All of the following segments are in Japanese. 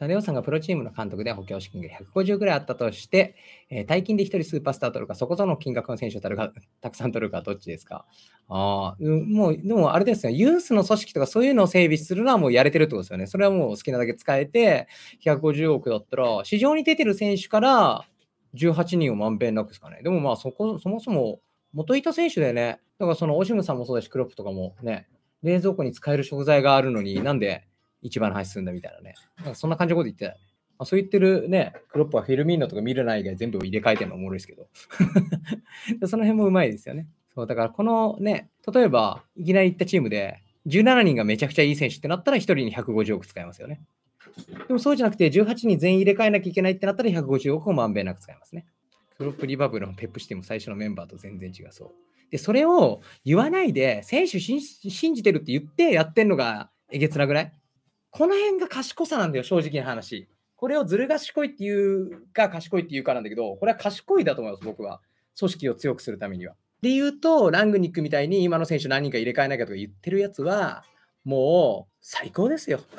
サネオさんがプロチームの監督で補強資金が150ぐらいあったとして、えー、大金で1人スーパースター取るか、そこその金額の選手をたるかたくさん取るか、どっちですか？ああ、もう、でもあれですよ、ユースの組織とかそういうのを整備するのはもうやれてるってことですよね。それはもう好きなだけ使えて、150億だったら、市場に出てる選手から18人をまんべんなくですかね。でもまあそこ、そもそも元いた選手でね、だからそのオシムさんもそうだし、クロップとかもね、冷蔵庫に使える食材があるのになんで一番配すんだみたいなね。なんそんな感じのこと言ってたよね。まあ、そう言ってるね、クロップはフィルミーノとかミルナー以外全部入れ替えてるのおもろいですけど。その辺もうまいですよね。そう、だからこのね、例えば、いきなり行ったチームで、17人がめちゃくちゃいい選手ってなったら1人に150億使いますよね。でもそうじゃなくて、18人全員入れ替えなきゃいけないってなったら150億をまんべんなく使いますね。クロップリバブルのペップシティも最初のメンバーと全然違うそう。で、それを言わないで、選手信じてるって言ってやってんのがえげつなぐらいこの辺が賢さなんだよ、正直な話。これをずる賢いっていうか、賢いっていうかなんだけど、これは賢いだと思います、僕は。組織を強くするためには。で言うと、ラングニックみたいに今の選手何人か入れ替えなきゃとか言ってるやつは、もう最高ですよ。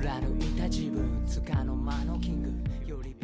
貫いた自分つかの間のキングより